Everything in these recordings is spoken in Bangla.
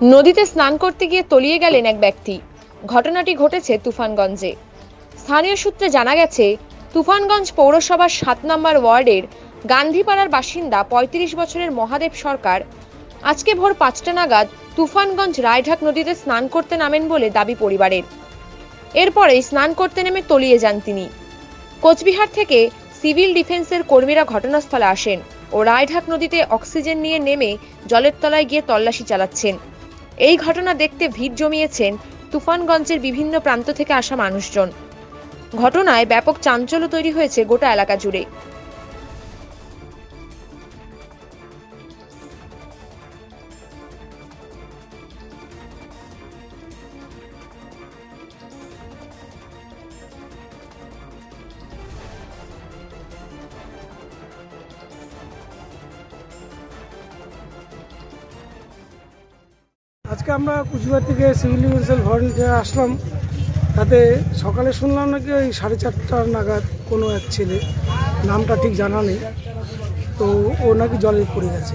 নদীতে স্নান করতে গিয়ে তলিয়ে গেলেন এক ব্যক্তি। ঘটনাটি ঘটেছে তুফানগঞ্জে। স্থানীয় সূত্রে জানা গেছে, তুফানগঞ্জ পৌরসভার সাত নম্বর ওয়ার্ডের গান্ধীপাড়ার বাসিন্দা ৩৫ বছরের মহাদেব সরকার আজকে ভোর পাঁচটা নাগাদ তুফানগঞ্জ রায়ঢাক নদীতে স্নান করতে নামেন বলে দাবি পরিবারের। এরপরেই স্নান করতে নেমে তলিয়ে যান তিনি। কোচবিহার থেকে সিভিল ডিফেন্সের কর্মীরা ঘটনাস্থলে আসেন ও রায়ঢাক নদীতে অক্সিজেন নিয়ে নেমে জলের তলায় গিয়ে তল্লাশি চালাচ্ছেন। এই ঘটনা দেখতে ভিড় জমিয়েছেন তুফানগঞ্জের বিভিন্ন প্রান্ত থেকে আসা মানুষজন। ঘটনায় ব্যাপক চাঞ্চল্য তৈরি হয়েছে গোটা এলাকা জুড়ে। আজকে আমরা কুচবিহার থেকে সিভিল ডিফেন্সের ভলেন্টিয়ার আসলাম, তাতে সকালে শুনলাম নাকি ওই সাড়ে চারটার নাগাদ কোনো এক ছেলে, নামটা ঠিক জানা নেই, তো ও নাকি জলে পড়ে গেছে।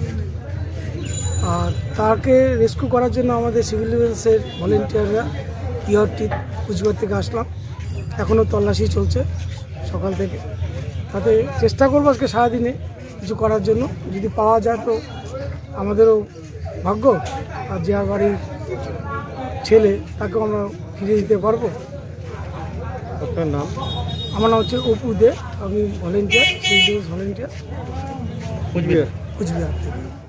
আর তাকে রেস্কিউ করার জন্য আমাদের সিভিল ডিফেন্সের ভলেন্টিয়াররা ইয়রটি কুচবিহার থেকে আসলাম। এখনও তল্লাশি চলছে সকাল থেকে। তাতে চেষ্টা করব আজকে সারাদিনে কিছু করার জন্য। যদি পাওয়া যায় তো আমাদেরও ভাগ্য। আর যে বাড়ির ছেলে তাকেও আমরা ফিরে দিতে পারব? আপনার নাম? আমার নাম হচ্ছে অপু দে আমি volunteer civil volunteer Cooch Behar. Cooch Behar. থেকে